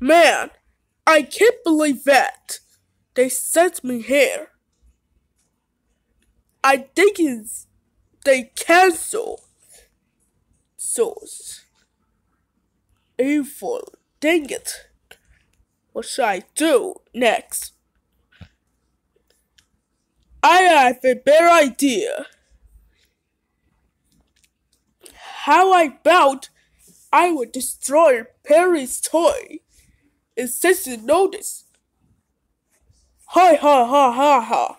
Man, I can't believe that. They sent me here. I think it's they cancel souls. Evil, dang it. What should I do next? I have a better idea. How about I will destroy Perry's toy a notice. Ha ha ha ha ha.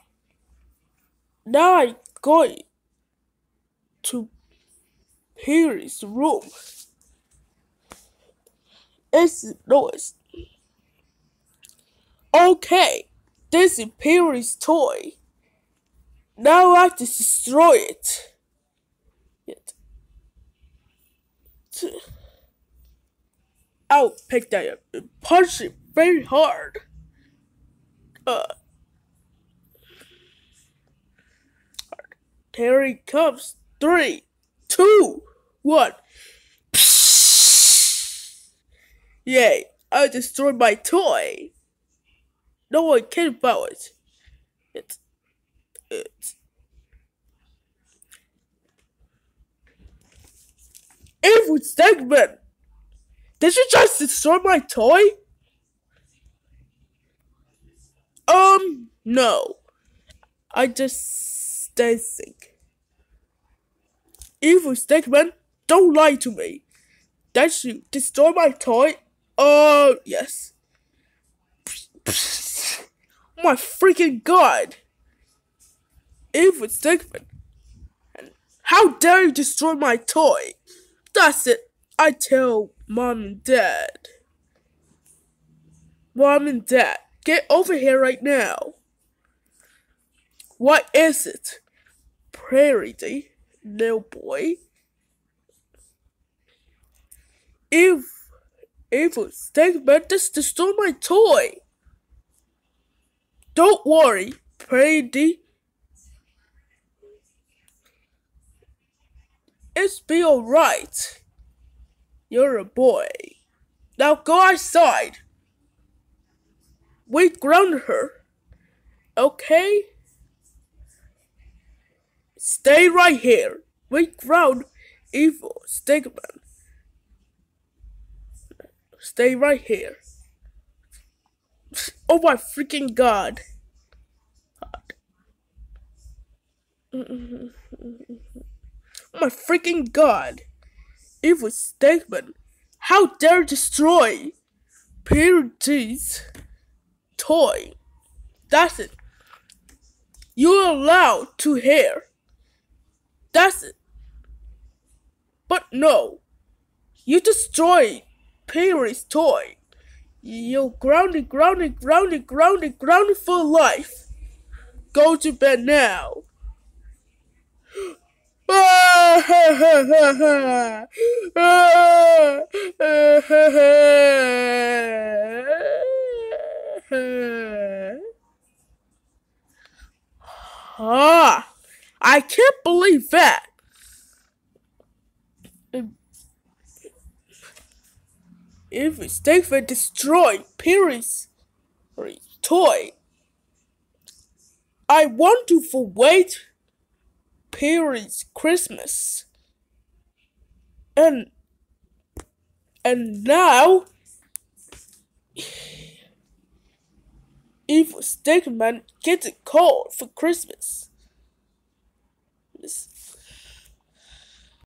Now I'm going to Perry's room. It's noise. Okay, this is Perry's toy. Now I have to destroy it. It. I'll pick that up and punch it very hard. Uh. He comes. Three, two, one. Yay, I destroyed my toy. No one can about it. It's it. Evil Stickman! Did you just destroy my toy? Um, no. I just think. Evil Stickman, don't lie to me. Did you destroy my toy? Oh, uh, yes. my freaking god! Evil. And how dare you destroy my toy? That's it. I tell mom and dad. Mom and dad, get over here right now. What is it? Prairie Day, little boy. If evil Stickman just destroyed my toy. Don't worry, Prairie Day. It's be alright. You're a boy. Now go outside. We grounded her. Okay? Stay right here. We ground evil Stickman. Stay right here. Oh my freaking god. oh my freaking god. Evil Stickman. How dare destroy Purity's toy? That's it. You're allowed to hear. That's it. But no. You destroy Perry's toy. You're grounded, grounded, grounded, grounded, grounded for life. Go to bed now. Ah, I can't believe that. If Stickman destroy Perry's toy, I want to wait Perry's Christmas. And and now if Stickman gets a call for Christmas.